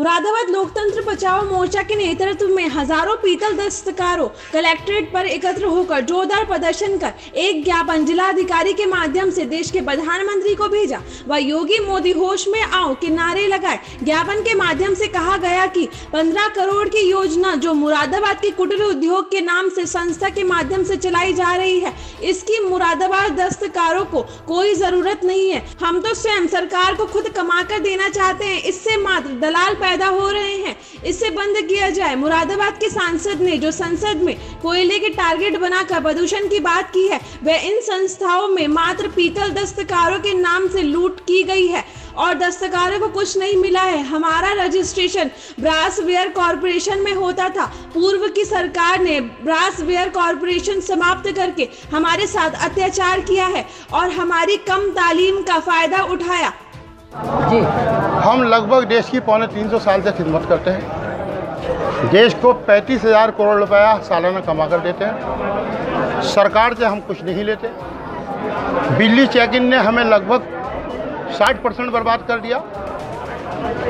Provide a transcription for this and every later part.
मुरादाबाद लोकतंत्र बचाओ मोर्चा के नेतृत्व में हज़ारों पीतल दस्तकारों कलेक्ट्रेट पर एकत्र होकर जोरदार प्रदर्शन कर एक ज्ञापन जिलाधिकारी के माध्यम से देश के प्रधानमंत्री को भेजा। व योगी मोदी होश में आओ के नारे लगाए। ज्ञापन के माध्यम से कहा गया कि 15 करोड़ की योजना जो मुरादाबाद के कुटीर उद्योग के नाम से संस्था के माध्यम से चलाई जा रही है, इसकी मुरादाबाद दस्तकारों को कोई ज़रूरत नहीं है। हम तो स्वयं सरकार को खुद कमा कर देना चाहते हैं, इससे मात्र दलाल पैदा हो रहे हैं। इसे बंद किया जाए। मुरादाबाद के सांसद ने, जो संसद में कोयले के टारगेट बनाकर प्रदूषण की बात की है, वह इन संस्थाओं में मात्र पीतल दस्तकारों के नाम से लूट की गई है और दस्तकारों को कुछ नहीं मिला है। हमारा रजिस्ट्रेशन ब्रास वेयर कॉरपोरेशन में होता था। पूर्व की सरकार ने ब्रास वेयर कॉरपोरेशन समाप्त करके हमारे साथ अत्याचार किया है और हमारी कम तालीम का फ़ायदा उठाया। जी। हम लगभग देश की पौने 300 साल से खिदमत करते हैं। देश को पैंतीस हज़ार करोड़ रुपया सालाना कमा कर देते हैं। सरकार से हम कुछ नहीं लेते। बिजली चेक इन ने हमें लगभग 60 परसेंट बर्बाद कर दिया।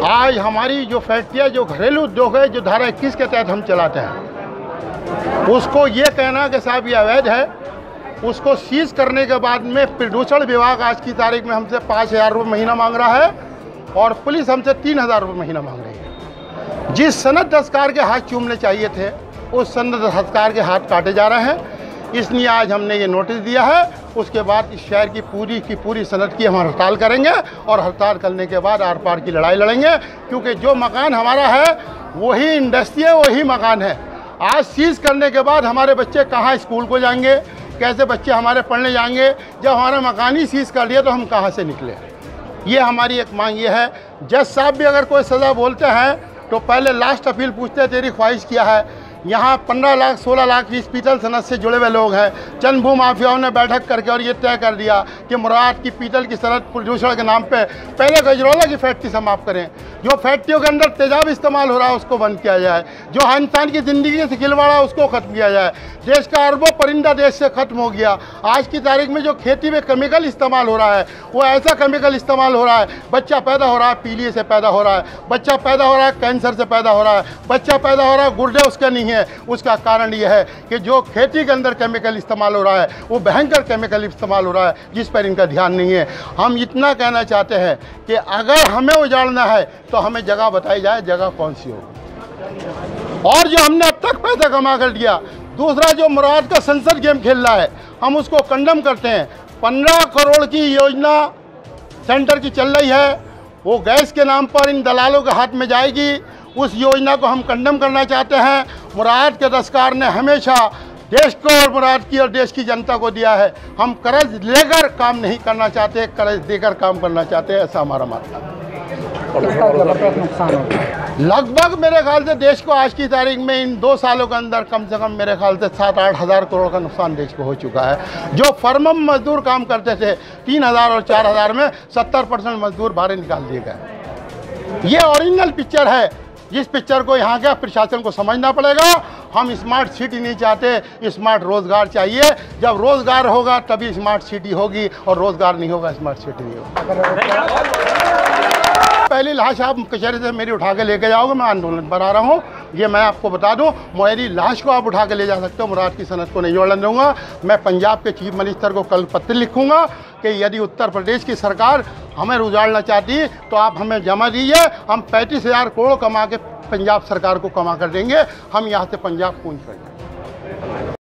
आज हमारी जो फैक्ट्रियाँ, जो घरेलू उद्योग है, जो धारा 21 के तहत हम चलाते हैं, उसको ये कहना कि साहब ये अवैध है उसको सीज करने के बाद में प्रदूषण विभाग आज की तारीख में हमसे पाँच हज़ार रुपये महीना मांग रहा है और पुलिस हमसे तीन हज़ार रुपये महीना मांग रही है। जिस सनत दस्तकार के हाथ चूमने चाहिए थे, उस सनत दस्तकार के हाथ काटे जा रहे हैं। इसलिए आज हमने ये नोटिस दिया है। उसके बाद इस शहर की पूरी की पूरी सनत की हम हड़ताल करेंगे और हड़ताल करने के बाद आर पार की लड़ाई लड़ेंगे, क्योंकि जो मकान हमारा है, वही इंडस्ट्री है, वही मकान है। आज सीज करने के बाद हमारे बच्चे कहाँ स्कूल को जाएँगे? कैसे बच्चे हमारे पढ़ने जाएँगे? जब हमारा मकान ही सीज कर लिया तो हम कहाँ से निकले? ये हमारी एक मांग ये है। जज साहब भी अगर कोई सज़ा बोलते हैं तो पहले लास्ट अपील पूछते हैं, तेरी ख्वाहिश क्या है? यहाँ पंद्रह लाख, सोलह लाख पीतल सनत से जुड़े हुए लोग हैं। चंद भू माफियाओं ने बैठक करके और ये तय कर दिया कि मुराद की पीतल की सनत प्रदूषण के नाम पे पहले गजरौला की फैक्ट्री समाप्त करें। जो फैक्ट्रियों के अंदर तेजाब इस्तेमाल हो रहा है, उसको बंद किया जाए। जो इंसान की ज़िंदगी से खिलवाड़ा है उसको ख़त्म किया जाए। देश का अरबों परिंदा देश से ख़त्म हो गया। आज की तारीख में जो खेती में केमिकल इस्तेमाल हो रहा है, वो ऐसा केमिकल इस्तेमाल हो रहा है, बच्चा पैदा हो रहा है, पीलिए से पैदा हो रहा है। बच्चा पैदा हो रहा है कैंसर से पैदा हो रहा है। बच्चा पैदा हो रहा है, गुर्दे उसके नहीं है, उसका कारण ये है कि जो खेती के अंदर केमिकल इस्तेमाल हो रहा है, वो भयंकर केमिकल इस्तेमाल हो रहा है, जिस पर इनका ध्यान नहीं है। हम इतना कहना चाहते हैं कि अगर हमें उजाड़ना है तो हमें जगह बताई जाए, जगह कौन सी हो और जो हमने अब तक पैसा कमा कर दिया, दूसरा जो मुराद का संसद गेम खेल रहा है, हम उसको कंडम करते हैं। पंद्रह करोड़ की योजना सेंटर की चल रही है, वो गैस के नाम पर इन दलालों के हाथ में जाएगी। उस योजना को हम कंडम करना चाहते हैं। मुराद के दस्कार ने हमेशा देश को और मुराद की और देश की जनता को दिया है। हम कर्ज लेकर काम नहीं करना चाहते, कर्ज देकर काम करना चाहते हैं, ऐसा हमारा मानना लगभग मेरे ख्याल से देश को आज की तारीख में इन दो सालों के अंदर कम से कम मेरे ख्याल से सात आठ हज़ार करोड़ का नुकसान देश को हो चुका है। जो फर्मम मजदूर काम करते थे, तीन हज़ार और चार हज़ार में सत्तर परसेंट मजदूर बाहर निकाल दिए गए। ये ओरिजिनल पिक्चर है। जिस पिक्चर को यहाँ के प्रशासन को समझना पड़ेगा। हम स्मार्ट सिटी नहीं चाहते स्मार्ट रोज़गार चाहिए। जब रोज़गार होगा, तभी स्मार्ट सिटी होगी और रोज़गार नहीं होगा स्मार्ट सिटी नहीं होगा। पहली लाश आप कचहरी से मेरी उठा के लेके जाओगे, मैं आंदोलन बना रहा हूँ। ये मैं आपको बता दूँ, मोहरी लाश को आप उठा के ले जा सकते हो, मुराद की सनत को नहीं जोड़ने दूँगा। मैं पंजाब के चीफ मिनिस्टर को कल पत्र लिखूँगा कि यदि उत्तर प्रदेश की सरकार हमें उजाड़ना चाहती तो आप हमें जमा दीजिए। हम पैंतीस हज़ार करोड़ कमा के पंजाब सरकार को कमा कर देंगे। हम यहाँ से पंजाब पूंछ करेंगे